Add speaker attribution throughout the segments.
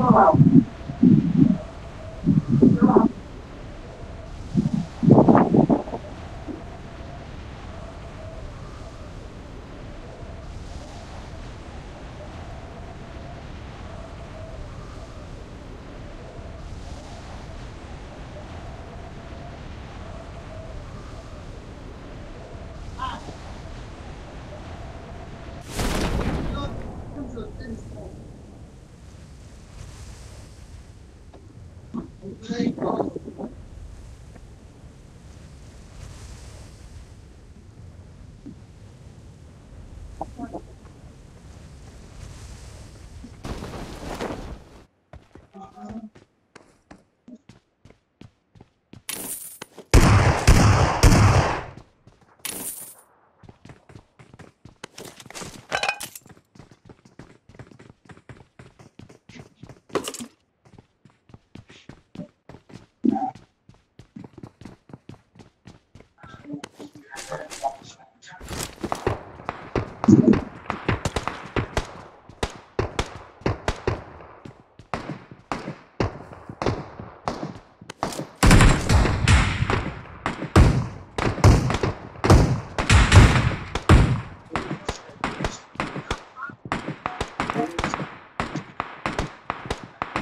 Speaker 1: Wow.
Speaker 2: Thank you.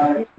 Speaker 3: Bye.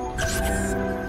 Speaker 3: えっ